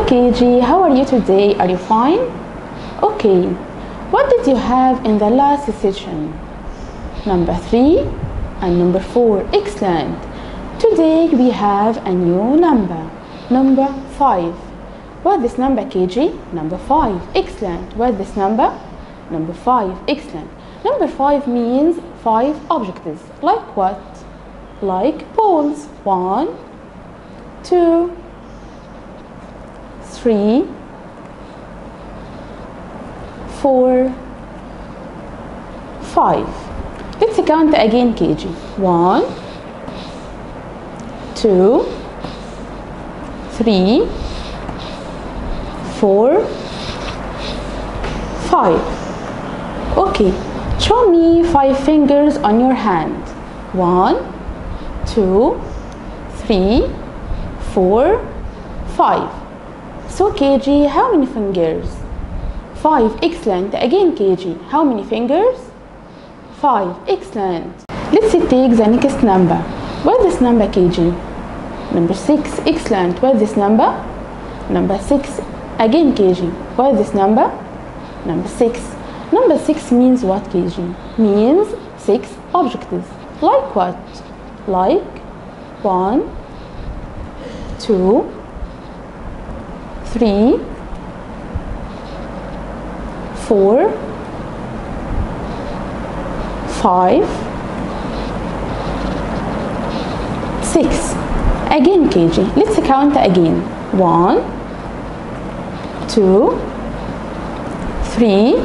KG, how are you today? Are you fine? Okay. What did you have in the last session? Number three and number four. Excellent. Today we have a new number. Number five. What this number KG? Number five. Excellent. What this number? Number five. Excellent. Number five means five objectives, Like what? Like balls. One, two, three, four, five. Let's count again KG. One, two, three, four, five. Okay, show me five fingers on your hand. One, two, three, four, five. So KG, how many fingers? Five, excellent. Again KG, how many fingers? Five, excellent. Let's take the next number. What is this number KG? Number six, excellent. What is this number? Number six. Again KG, what is this number? Number six. Number six means what KG? Means six objects. Like what? Like one, two, three, four, five, six. Again, KG. Let's count again. One, two, three,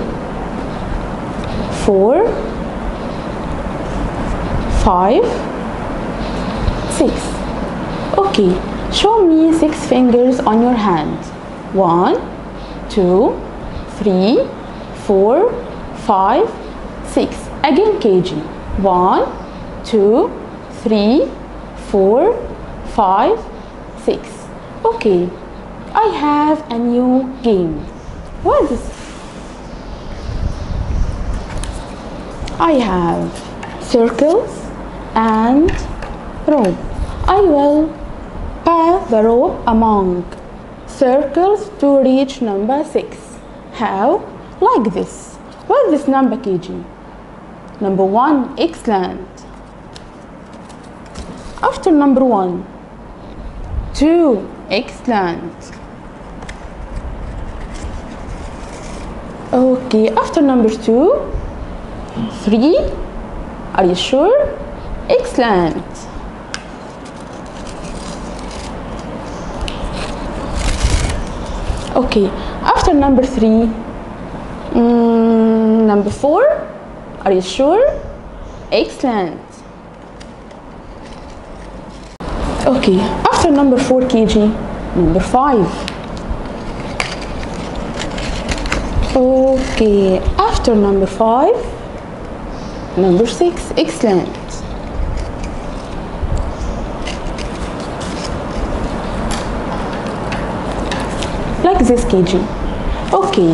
four, five, six. Okay, show me six fingers on your hand. One, two, three, four, five, six. Again, KG. One, two, three, four, five, six. Okay, I have a new game. What is this? I have circles and rope. I will pass the rope among circles to reach number six. How? Like this. What is this number KG? Number one, excellent. After number one, two, excellent. Okay, after number two, three, are you sure? Excellent. Okay, after number three, mm, number four, are you sure? Excellent. Okay, after number four kg, number five. Okay, after number five, number six. Excellent. Like this kg okay.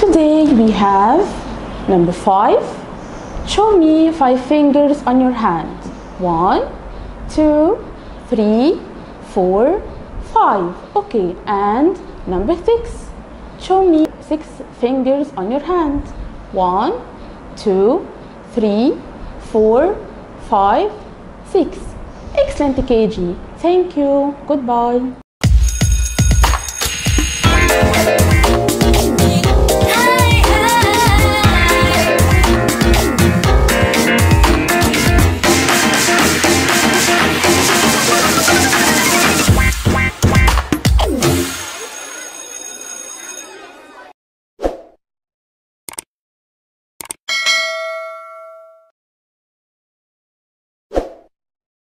Today we have number five. Show me five fingers on your hand. One two three four five. Okay and number six. Show me six fingers on your hand. One two three four five six. Excellent kg thank you. Goodbye